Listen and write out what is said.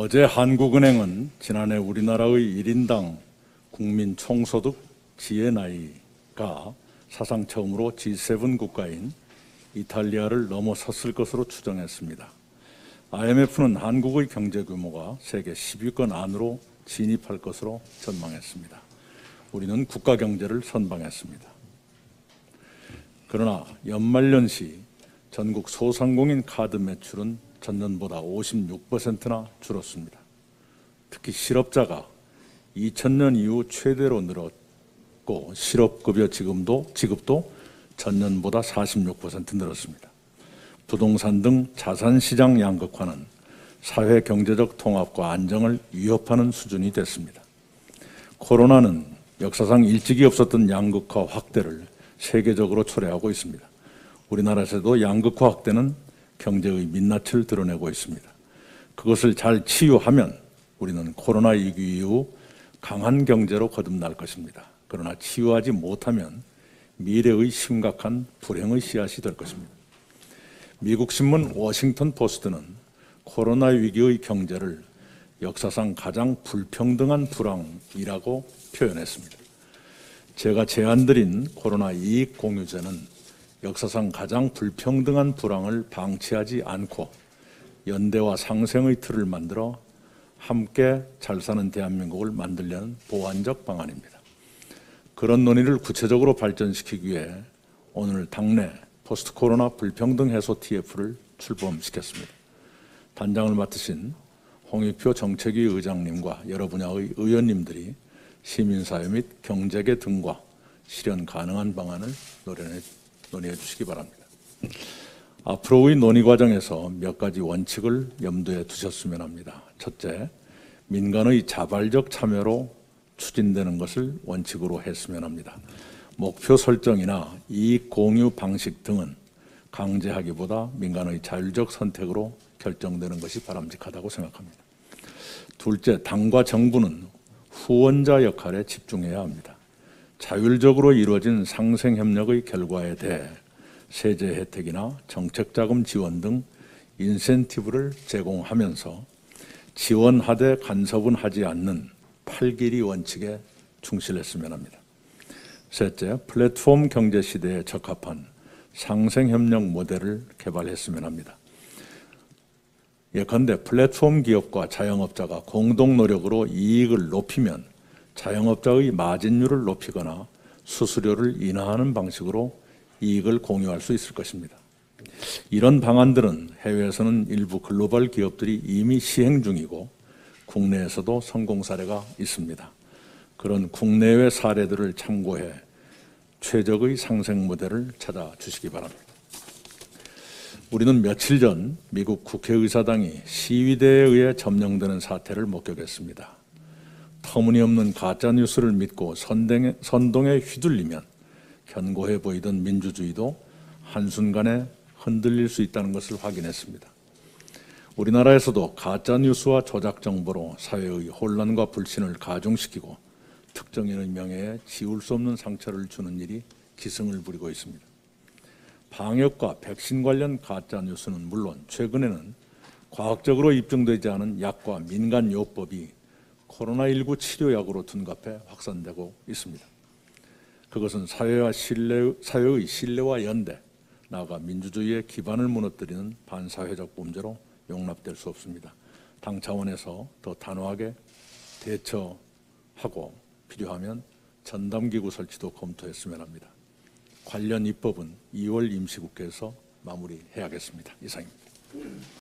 어제 한국은행은 지난해 우리나라의 1인당 국민 총소득 나이가 사상 처음으로 G7 국가인 이탈리아를 넘어섰을 것으로 추정했습니다. IMF는 한국의 경제 규모가 세계 10위권 안으로 진입할 것으로 전망했습니다. 우리는 국가 경제를 선방했습니다. 그러나 연말연시 전국 소상공인 카드 매출은 전년보다 56%나 줄었습니다. 특히 실업자가 2000년 이후 최대로 늘었고 실업급여 지금도 지급도 전년보다 46% 늘었습니다. 부동산 등 자산 시장 양극화는 사회 경제적 통합과 안정을 위협하는 수준이 됐습니다. 코로나는 역사상 일찍이 없었던 양극화 확대를 세계적으로 초래하고 있습니다. 우리나라에서도 양극화 확대는 경제의 민낯을 드러내고 있습니다. 그것을 잘 치유하면 우리는 코로나 위기 이후 강한 경제로 거듭날 것입니다. 그러나 치유하지 못하면 미래의 심각한 불행의 씨앗이 될 것입니다. 미국 신문 워싱턴 포스트는 코로나 위기의 경제를 역사상 가장 불평등한 불황이라고 표현했습니다. 제가 제안드린 코로나 이익 공유제는 역사상 가장 불평등한 불황을 방치하지 않고 연대와 상생의 틀을 만들어 함께 잘 사는 대한민국을 만들려는 보완적 방안입니다. 그런 논의를 구체적으로 발전시키기 위해 오늘 당내 포스트 코로나 불평등 해소 TF를 출범시켰습니다. 단장을 맡으신 홍익표 정책위 의장님과 여러 분야의 의원님들이 시민사회 및 경제계 등과 실현 가능한 방안을 노련해 논의해 주시기 바랍니다. 앞으로의 논의 과정에서 몇 가지 원칙을 염두에 두셨으면 합니다. 첫째, 민간의 자발적 참여로 추진되는 것을 원칙으로 했으면 합니다. 목표 설정이나 이익 공유 방식 등은 강제하기보다 민간의 자율적 선택으로 결정되는 것이 바람직하다고 생각합니다. 둘째, 당과 정부는 후원자 역할에 집중해야 합니다. 자율적으로 이루어진 상생 협력의 결과에 대해 세제 혜택이나 정책 자금 지원 등 인센티브를 제공하면서 지원하되 간섭은 하지 않는 팔길이 원칙에 충실했으면 합니다. 셋째, 플랫폼 경제 시대에 적합한 상생 협력 모델을 개발했으면 합니다. 예컨대 플랫폼 기업과 자영업자가 공동 노력으로 이익을 높이면 자영업자의 마진율을 높이거나 수수료를 인하하는 방식으로 이익을 공유할 수 있을 것입니다. 이런 방안들은 해외에서는 일부 글로벌 기업들이 이미 시행 중이고 국내에서도 성공 사례가 있습니다. 그런 국내외 사례들을 참고해 최적의 상생 모델을 찾아 주시기 바랍니다. 우리는 며칠 전 미국 국회의사당이 시위대에 의해 점령되는 사태를 목격했습니다. 터무니없는 가짜 뉴스를 믿고 선동에, 선동에 휘둘리면 견고해 보이던 민주주의도 한순간에 흔들릴 수 있다는 것을 확인했습니다. 우리나라에서도 가짜 뉴스와 조작 정보로 사회의 혼란과 불신을 가중시키고 특정인의 명예에 지울 수 없는 상처를 주는 일이 기승을 부리고 있습니다. 방역과 백신 관련 가짜 뉴스는 물론 최근에는 과학적으로 입증되지 않은 약과 민간 요법이 코로나19 치료약으로 둔갑해 확산되고 있습니다. 그것은 사회와 신뢰, 사회의 신뢰와 연대, 나아가 민주주의의 기반을 무너뜨리는 반사회적 범죄로 용납될 수 없습니다. 당 차원에서 더 단호하게 대처하고 필요하면 전담기구 설치도 검토했으면 합니다. 관련 입법은 2월 임시국회에서 마무리해야겠습니다. 이상입니다.